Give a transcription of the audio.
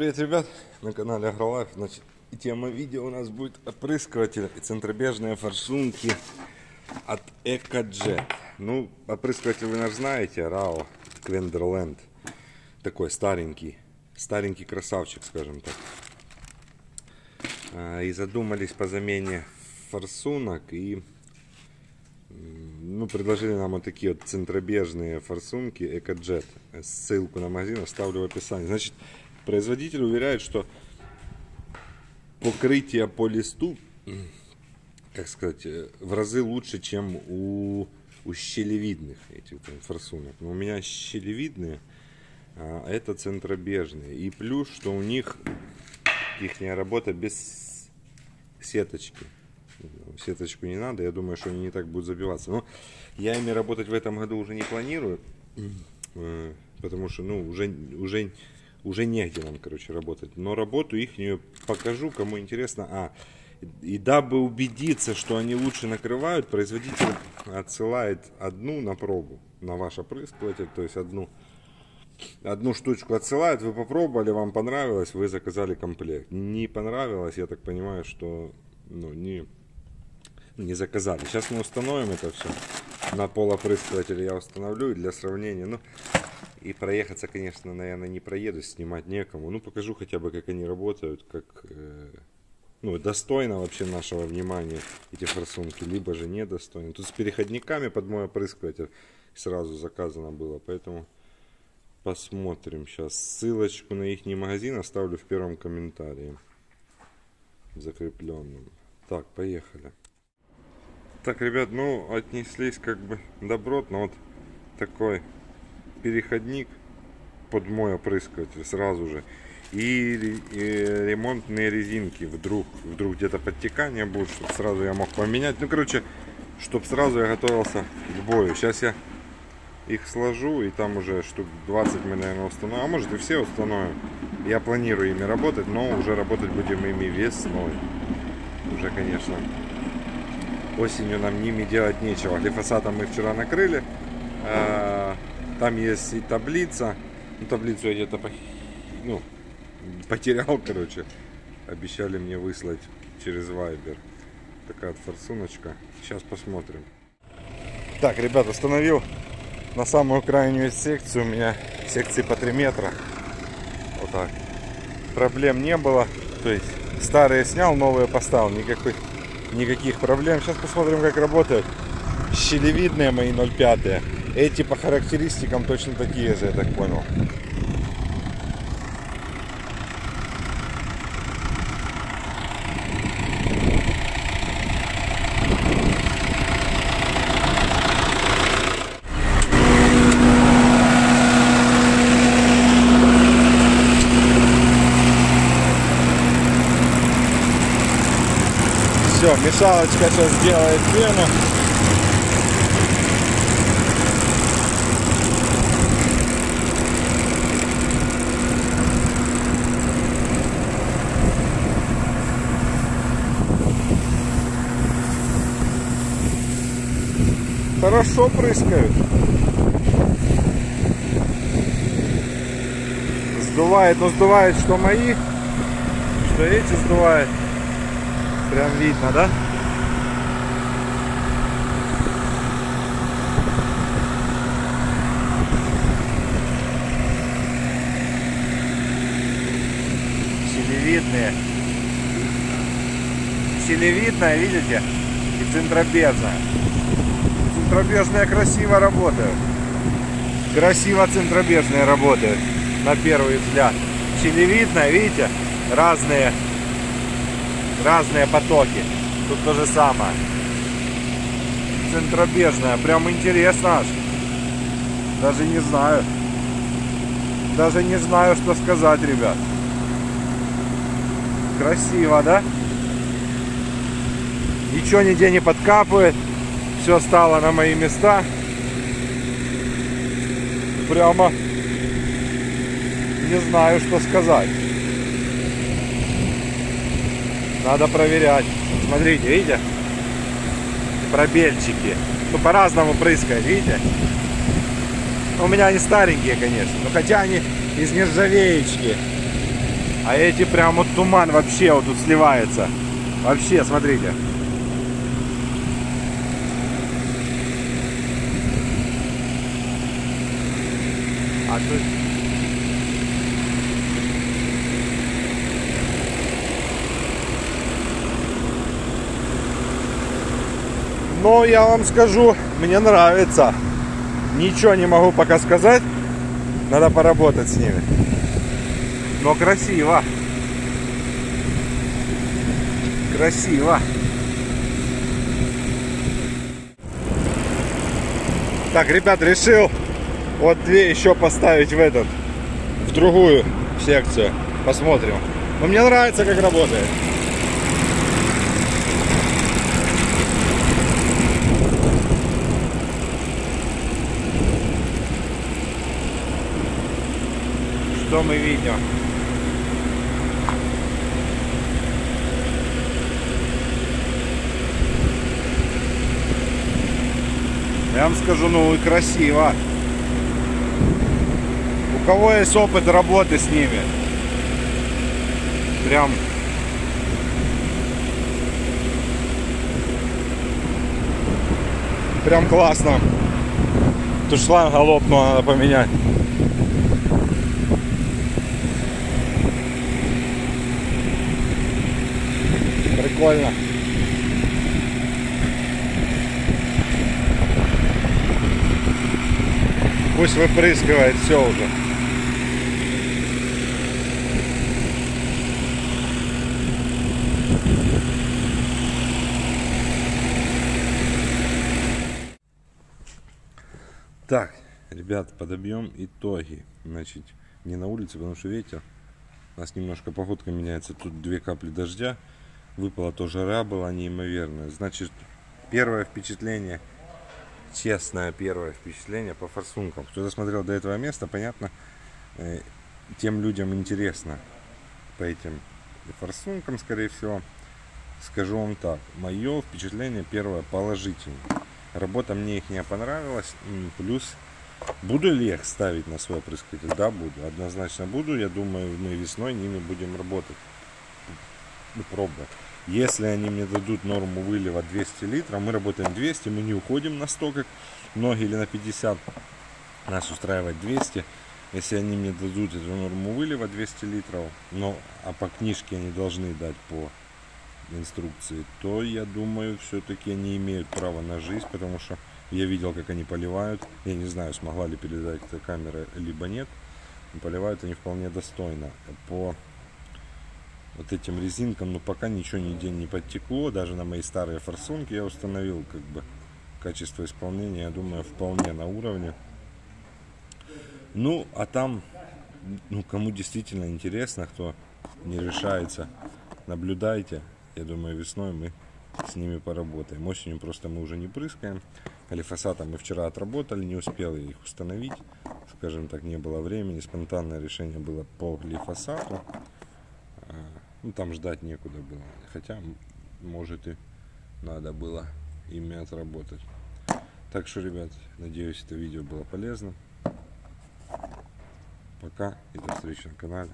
привет, ребят! На канале Агролайф. Значит, тема видео у нас будет опрыскиватель и центробежные форсунки от EcoJet. Ну, опрыскиватель вы наш знаете, RAO Quenderland. Такой старенький, старенький красавчик, скажем так. А, И задумались по замене форсунок и ну, предложили нам вот такие вот центробежные форсунки EcoJet. Ссылку на магазин оставлю в описании. Значит, производитель уверяет, что покрытие по листу, как сказать, э, в разы лучше, чем у, у щелевидных этих там, форсунок. Но у меня щелевидные, а это центробежные. И плюс, что у них их работа без сеточки. Сеточку не надо, я думаю, что они не так будут забиваться. Но я ими работать в этом году уже не планирую, э, потому что, ну, уже, уже, уже негде нам, короче, работать. Но работу их покажу, кому интересно. А, и дабы убедиться, что они лучше накрывают, производитель отсылает одну на пробу на ваш опрыскиватель, то есть одну одну штучку отсылает, вы попробовали, вам понравилось, вы заказали комплект. Не понравилось, я так понимаю, что ну, не, не заказали. Сейчас мы установим это все. На пол опрыскивателя я установлю для сравнения. Ну, и проехаться, конечно, наверное, не проеду, снимать некому. Ну, покажу хотя бы, как они работают, как э, ну, достойно вообще нашего внимания эти форсунки, либо же недостойно. Тут с переходниками под мой опрыскиватель сразу заказано было, поэтому посмотрим сейчас. Ссылочку на их магазин оставлю в первом комментарии закрепленном. Так, поехали. Так, ребят, ну, отнеслись как бы добротно. Вот такой переходник под мой опрыскиватель сразу же. И, ремонтные резинки. Вдруг, вдруг где-то подтекание будет, чтобы сразу я мог поменять. Ну, короче, чтобы сразу я готовился к бою. Сейчас я их сложу, и там уже штук 20 мы, наверное, установим. А может и все установим. Я планирую ими работать, но уже работать будем ими весной. Уже, конечно, осенью нам ними делать нечего. Глифосатом мы вчера накрыли. Там есть и таблица. Ну, таблицу я где-то ну, потерял, короче. Обещали мне выслать через Viber. Такая форсуночка. Сейчас посмотрим. Так, ребят, установил на самую крайнюю секцию. У меня секции по 3 метра. Вот так. Проблем не было. То есть старые снял, новые поставил. Никаких, никаких проблем. Сейчас посмотрим, как работают. Щелевидные мои 0,5. Эти по характеристикам точно такие же, я так понял. Все, мешалочка сейчас сделает пену. Хорошо прыскают. Сдувает, но сдувает, что мои, что эти сдувает. Прям видно, да? Селевидные. Селевидная, видите? И центробежная. Центробежная красиво работают. Красиво центробежные работают. На первый взгляд. Щелевидная, видите? Разные разные потоки. Тут то же самое. Центробежная. Прям интересно аж. Даже не знаю. Даже не знаю, что сказать, ребят. Красиво, да? Ничего нигде не подкапывает. Все стало на мои места. Прямо не знаю, что сказать. Надо проверять. Смотрите, видите? Пробельчики. Ну, по-разному прыскает, видите? У меня они старенькие, конечно. Но хотя они из нержавеечки. А эти прям вот туман вообще вот тут сливается. Вообще, смотрите. А тут... Но я вам скажу, мне нравится. Ничего не могу пока сказать. Надо поработать с ними. Но красиво. Красиво. Так, ребят, решил вот две еще поставить в этот, в другую секцию. Посмотрим. Но мне нравится, как работает. Что мы видим? Я вам скажу, ну и красиво. Кого есть опыт работы с ними? Прям Прям классно. Тут шланга лопнула, надо поменять. Прикольно. Пусть выпрыскивает все уже. Так, ребят, подобьем итоги. Значит, не на улице, потому что ветер. У нас немножко погодка меняется. Тут две капли дождя. Выпала то жара была неимоверная. Значит, первое впечатление, честное первое впечатление по форсункам. Кто досмотрел до этого места, понятно, э, тем людям интересно по этим форсункам, скорее всего. Скажу вам так, мое впечатление первое положительное. Работа мне их не понравилась. Плюс, буду ли я их ставить на свой опрыскиватель? Да, буду. Однозначно буду. Я думаю, мы весной ними будем работать. Пробовать. Если они мне дадут норму вылива 200 литров, мы работаем 200, мы не уходим на 100, как многие, или на 50. Нас устраивает 200. Если они мне дадут эту норму вылива 200 литров, но а по книжке они должны дать по инструкции, то я думаю, все-таки они имеют право на жизнь, потому что я видел, как они поливают. Я не знаю, смогла ли передать эта камера, либо нет. Поливают они вполне достойно. По вот этим резинкам, но пока ничего нигде не подтекло. Даже на мои старые форсунки я установил, как бы, качество исполнения, я думаю, вполне на уровне. Ну, а там, ну, кому действительно интересно, кто не решается, наблюдайте. Я думаю, весной мы с ними поработаем. Осенью просто мы уже не прыскаем. Глифосатом мы вчера отработали, не успел их установить. Скажем так, не было времени. Спонтанное решение было по глифосату. А, ну, там ждать некуда было. Хотя, может и надо было ими отработать. Так что, ребят, надеюсь, это видео было полезным. Пока и до встречи на канале.